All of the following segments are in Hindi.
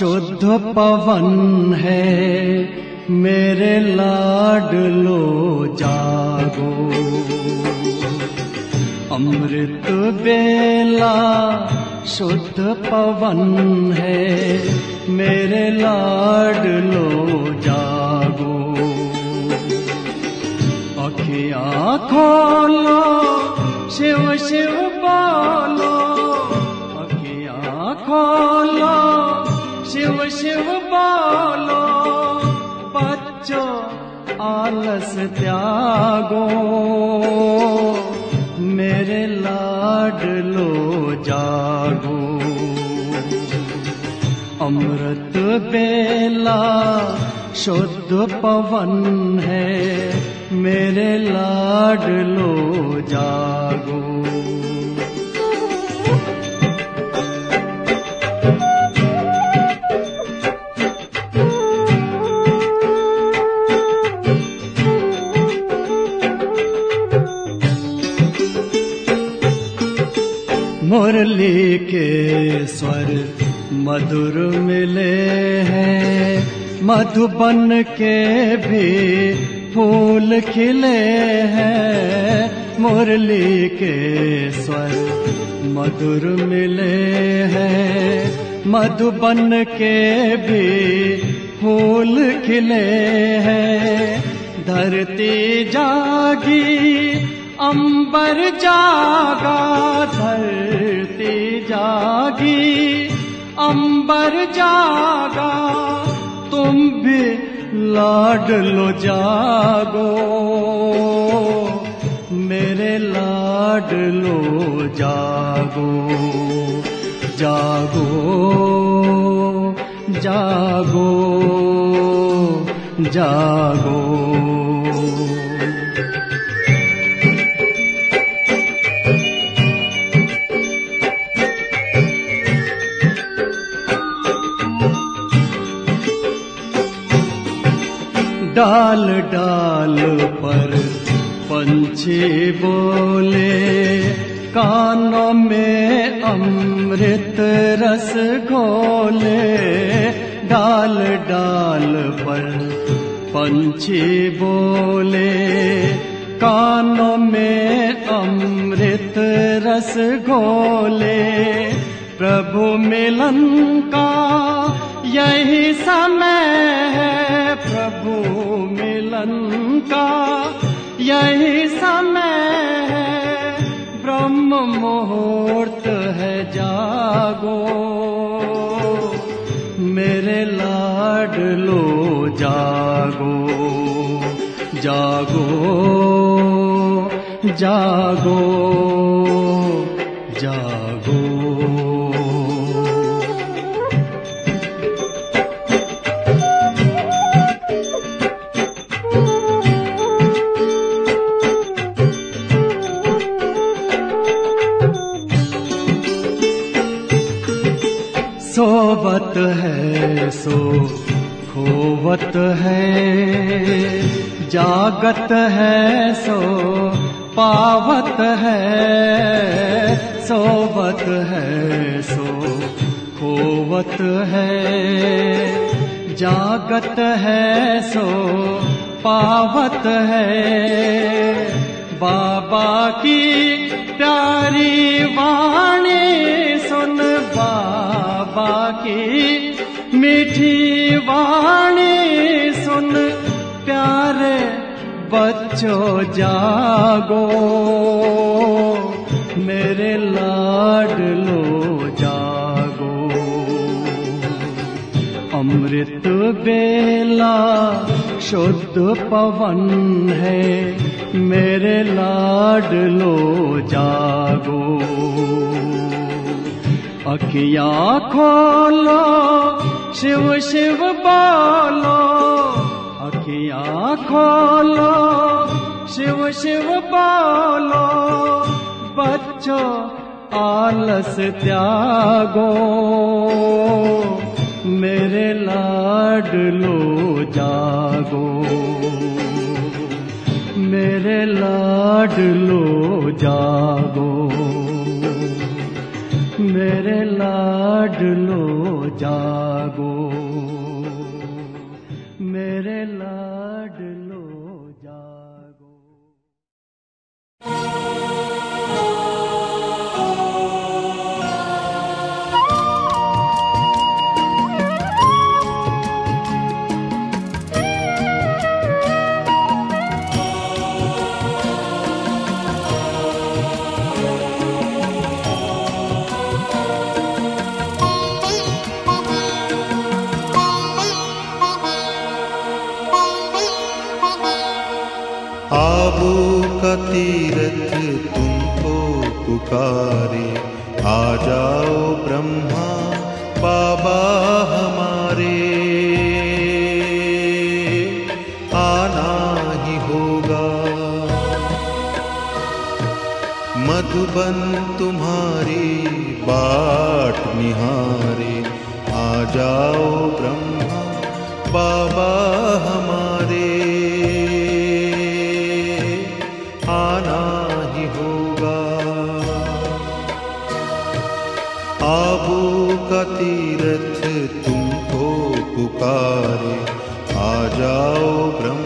शुद्ध पवन है, मेरे लाडलो जागो। अमृत बेला शुद्ध पवन है, मेरे लाडलो जागो। अखिया खोलो शिव शिव बोलो अखियाँ खोलो शिव शिव बोलो, बच्चों, आलस त्यागो। मेरे लाडलो जागो। अमृत बेला शुद्ध पवन है, मेरे लाडलो जागो। मुरली के स्वर मधुर मिले हैं। मधुबन के भी फूल खिले हैं। मुरली के स्वर मधुर मिले हैं। मधुबन के भी फूल खिले हैं। धरती जागी, अंबर जागा धरती जागी, अंबर जागा, तुम भी लाडलो जागो। मेरे लाड लाडलो जागो जागो जागो जागो। डाल डाल पर पंछी बोले कानों में अमृत रस घोले। डाल डाल पर पंछी बोले कानों में अमृत रस घोले। प्रभु मिलन का यही समय है प्रभु मिलन यही समय है ब्रह्म मुहूर्त है जागो। मेरे लाडलो जागो। जागो जागो जागो। सोवत है, सो खोवत है। जागत है, सो पावत है। सोवत है, सो खोवत है। जागत है, सो पावत है। बाबा की प्यारी वाणी सुन बाबा की मीठी वाणी सुन प्यारे बच्चों जागो, मेरे लाडलो जागो। अमृत बेला शुद्ध पवन है, मेरे लाडलो जागो। अखियाँ खोलो, शिव शिव बोलो। अखियाँ खोलो, शिव शिव बोलो। बच्चों, आलस त्यागो। मेरे लाड लो जागो। मेरे लाड लो जागो। मेरे लाड लो जागो। मेरे लाड लो जागो। पुकारे आ जाओ ब्रह्मा, बाबा हमारे। आना ही होगा। मधुबन तुम्हारी बाट निहारे। आ जाओ ब्रह्मा, बाबा का तीरथ तुमको पुकारे। आ जाओ ब्रह्म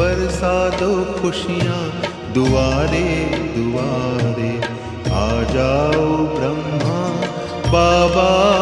बरसा दो खुशियाँ दुआरे दुआरे। आ जाओ ब्रह्मा बाबा।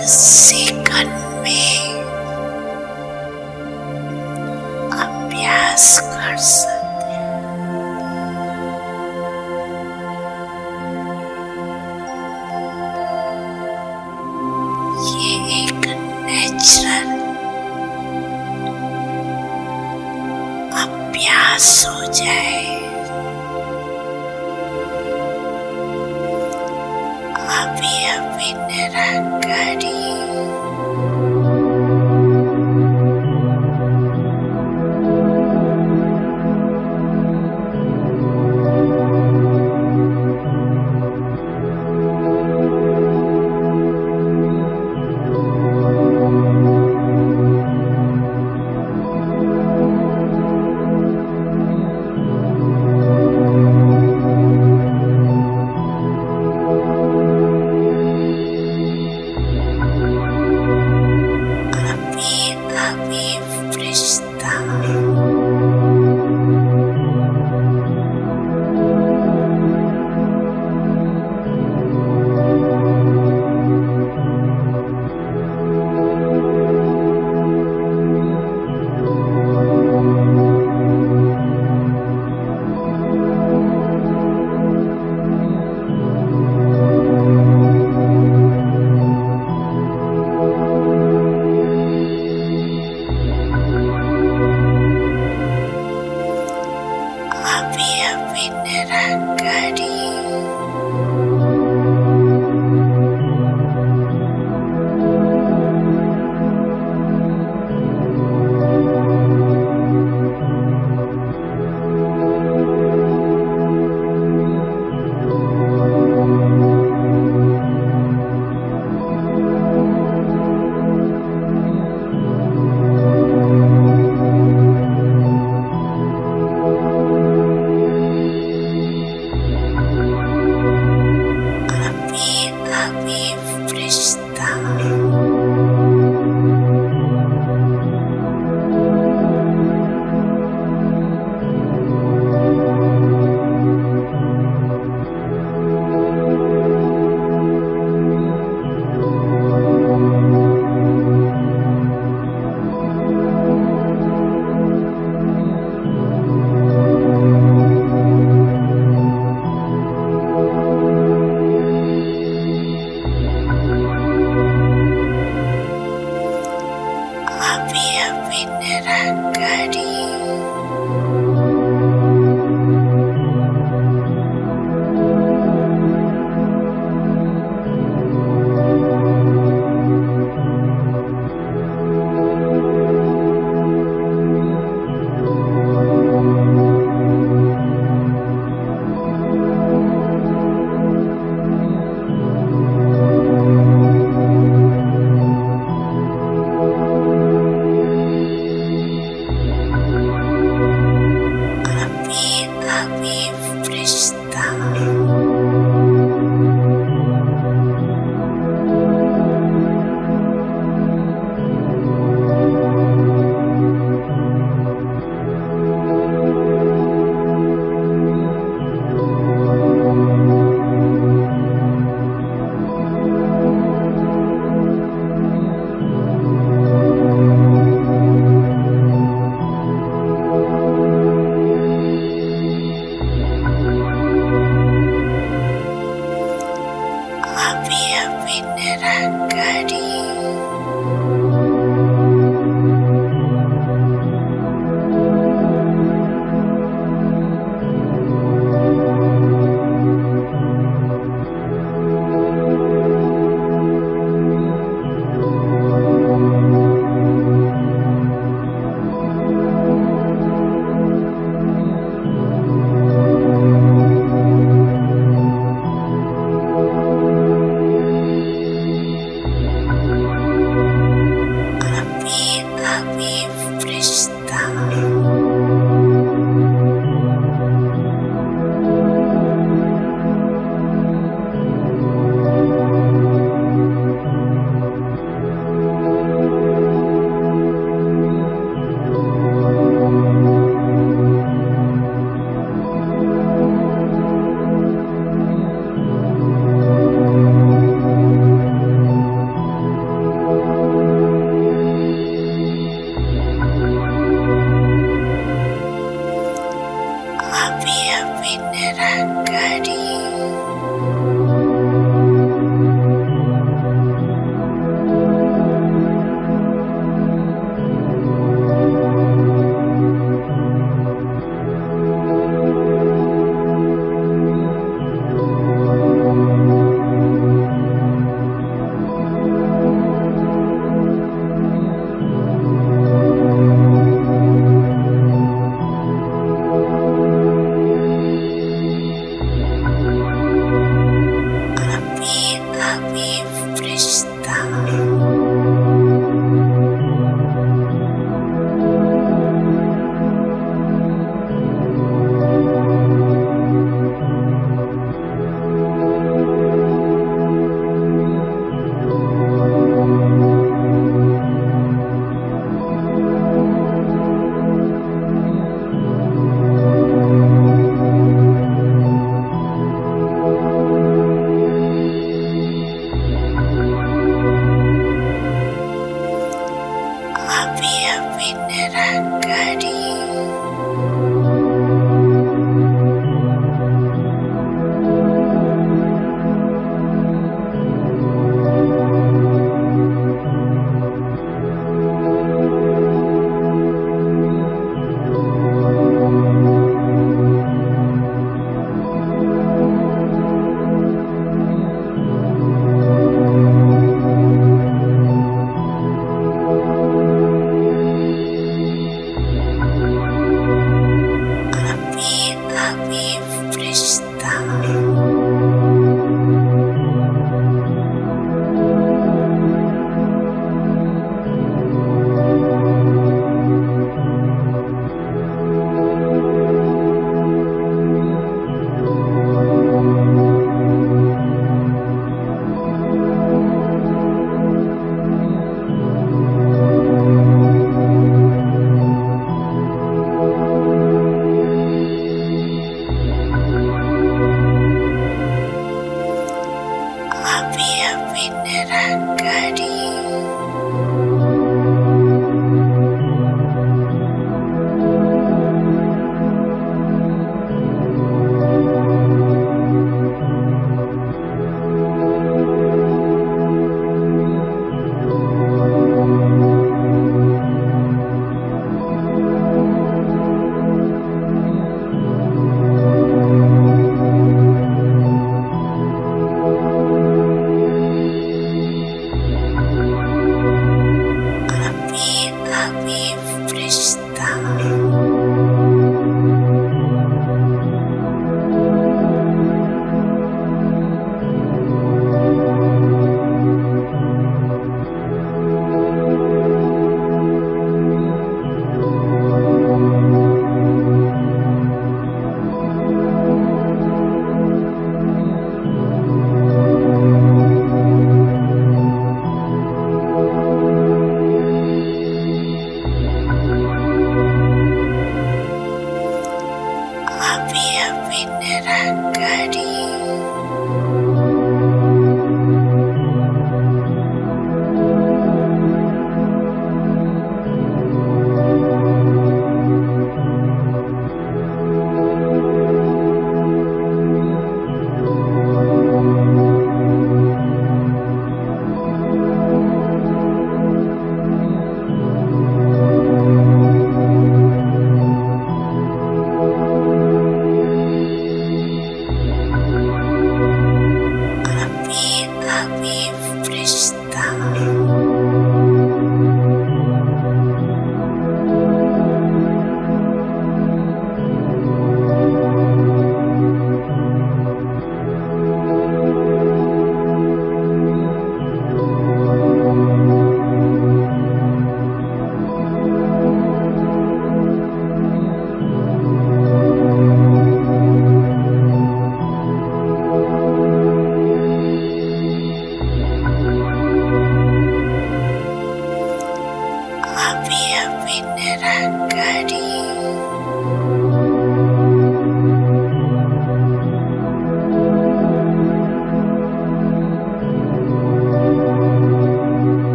एक सेकंड में अभ्यास कर सकते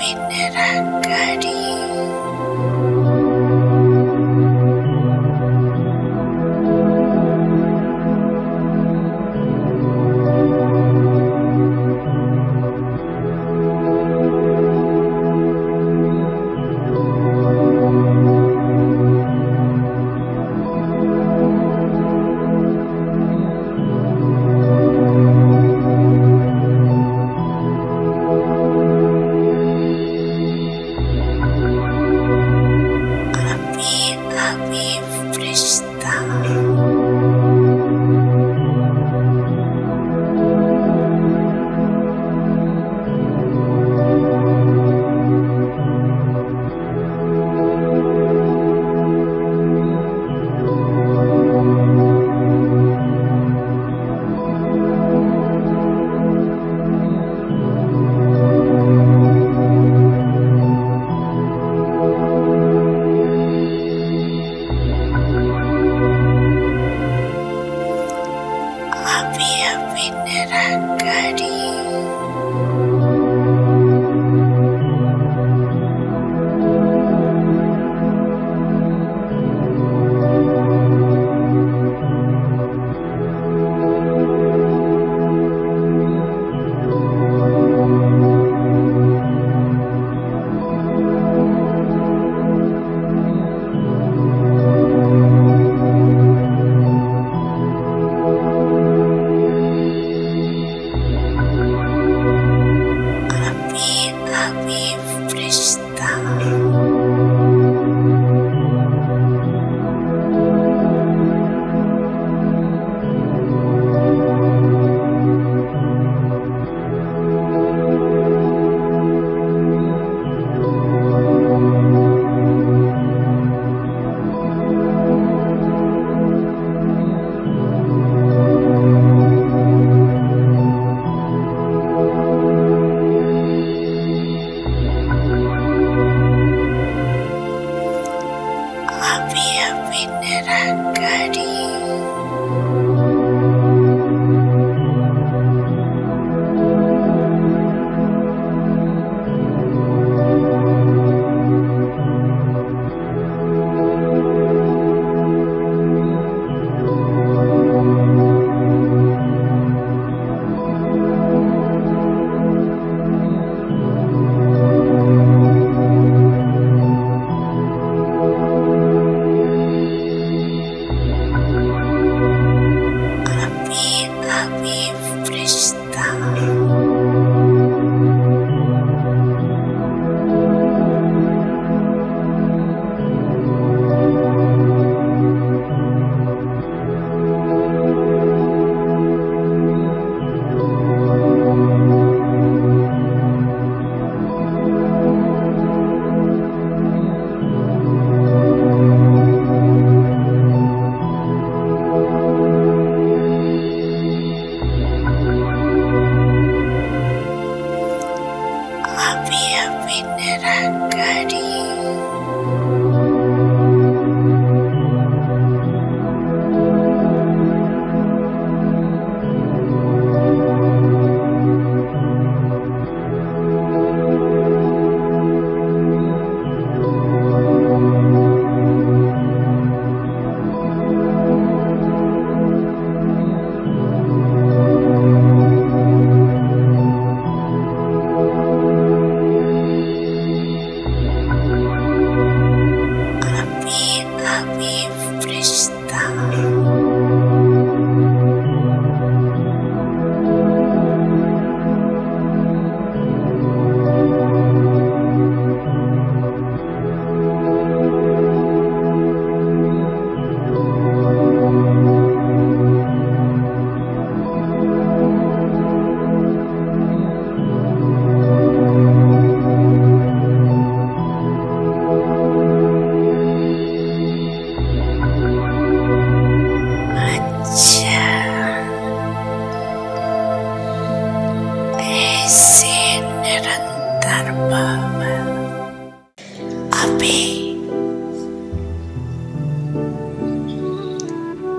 Minerakari.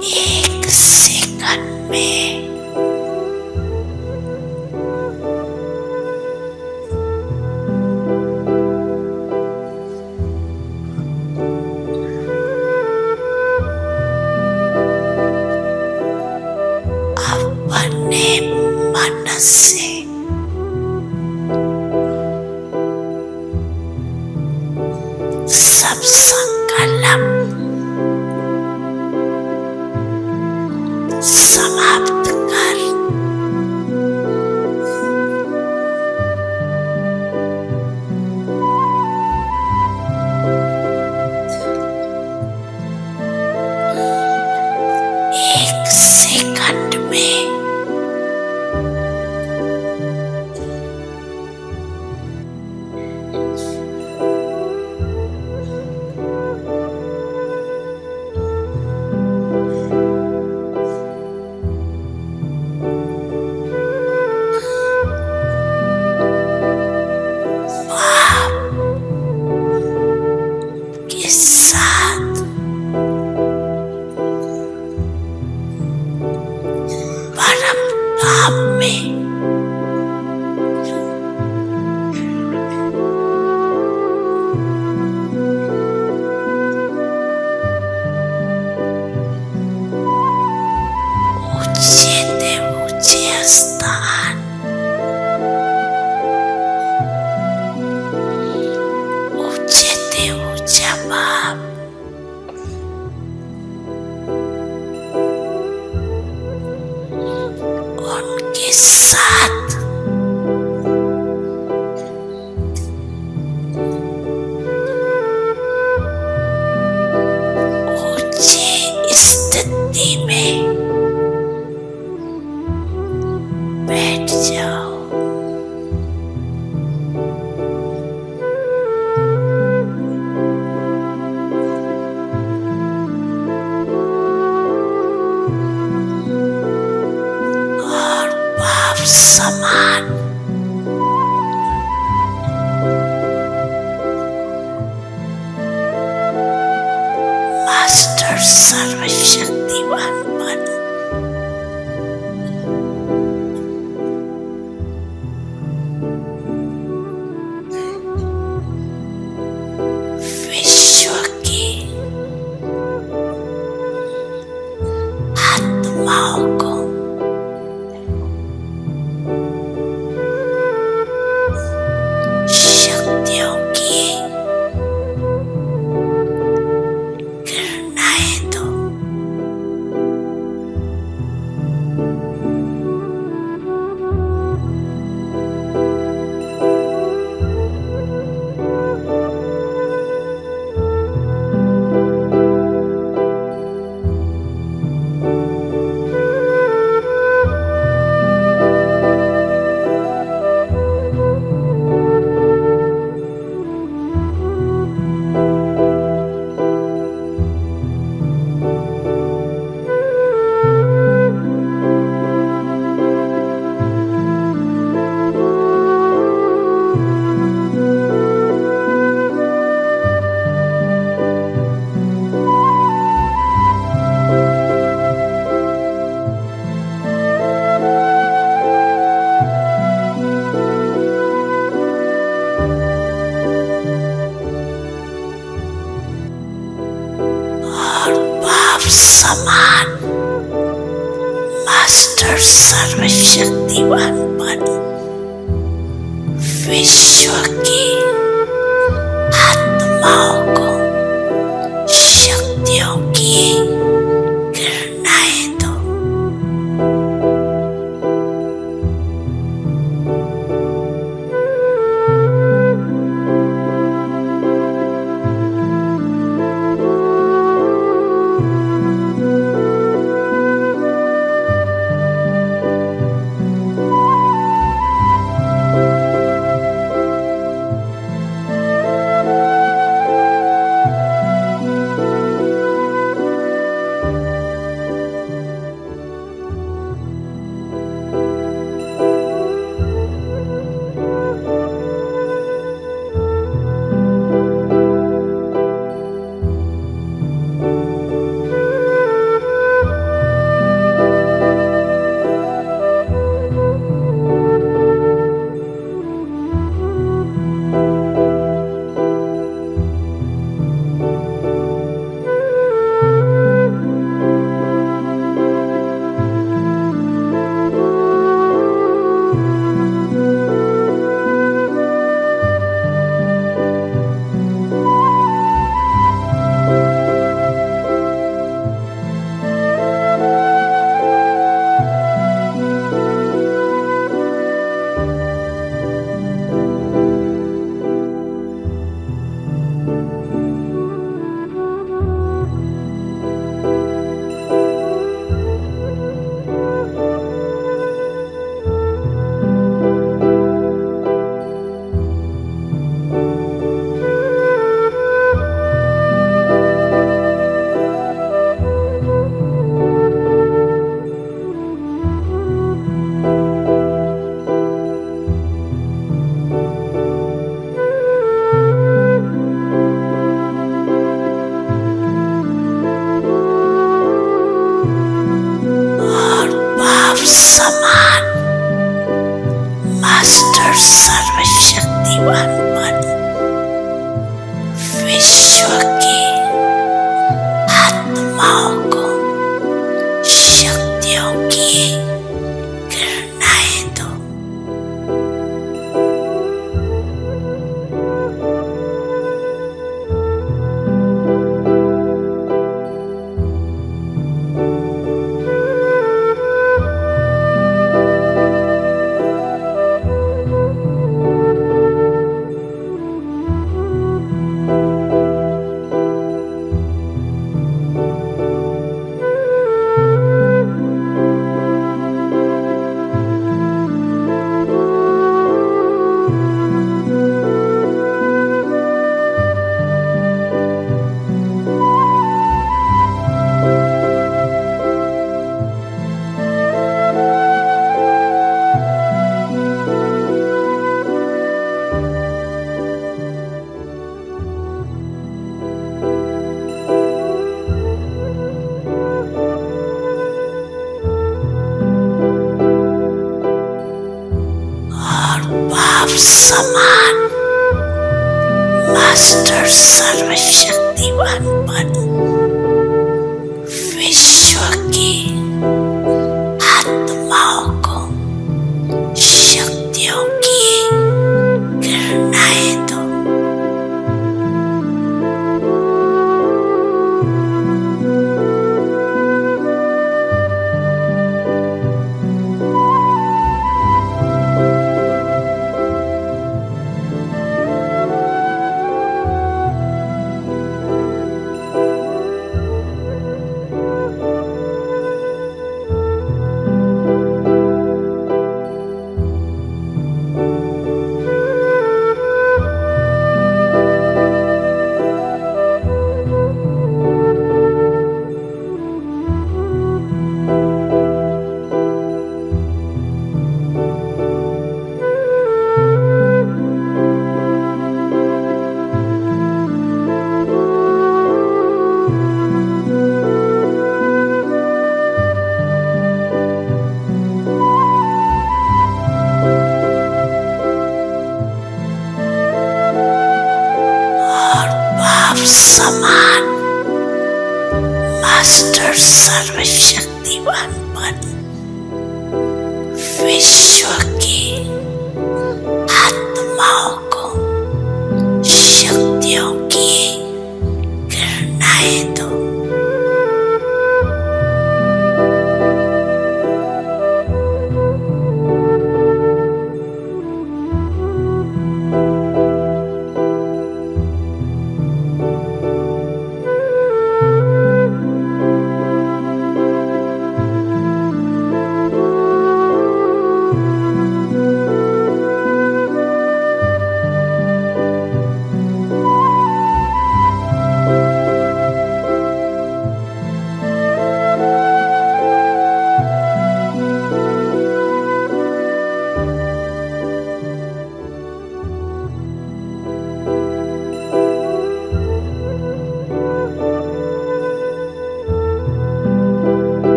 Exhale. मास्टर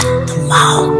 आत्माओं को